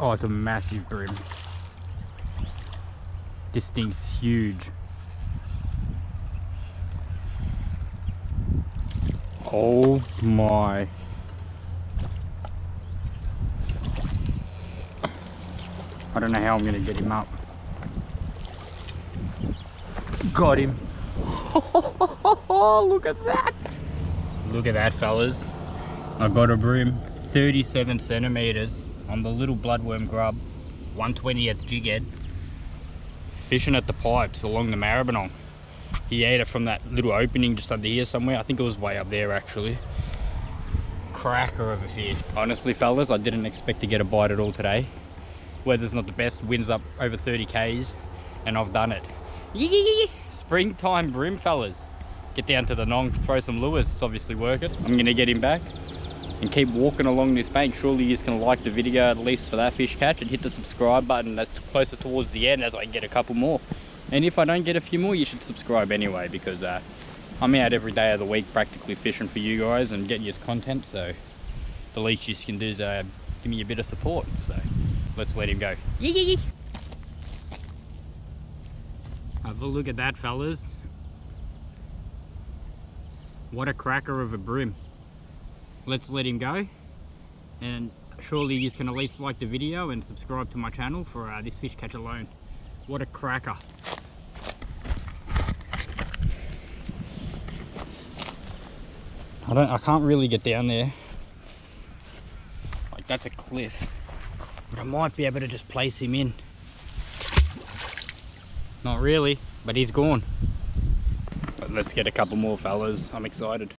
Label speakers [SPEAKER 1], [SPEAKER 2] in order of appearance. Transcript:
[SPEAKER 1] Oh, it's a massive bream. This thing's huge. Oh my. I don't know how I'm gonna get him up. Got him. Look at that. Look at that, fellas. I got a bream 37 centimeters on the little bloodworm grub, 120th jig head, fishing at the pipes along the Maribyrnong. He ate it from that little opening just under here somewhere. I think it was way up there actually. Cracker of a fish. Honestly, fellas, I didn't expect to get a bite at all today. Weather's not the best, winds up over 30 k's, and I've done it. Yee! Springtime bream, fellas. Get down to the Nong, throw some lures. It's obviously working. I'm gonna get him back and keep walking along this bank. Surely you're gonna like the video at least for that fish catch and hit the subscribe button. That's closer towards the end as I get a couple more. And if I don't get a few more, you should subscribe anyway because uh, I'm out every day of the week practically fishing for you guys and getting you content. So the least you can do is uh, give me a bit of support. So let's let him go. yeah, yeah, yeah. Have a look at that, fellas. What a cracker of a bream. Let's let him go. And surely you can at least like the video and subscribe to my channel for uh, this fish catch alone. What a cracker. I don't I can't really get down there. Like that's a cliff. But I might be able to just place him in. Not really, but he's gone. But let's get a couple more fellas. I'm excited.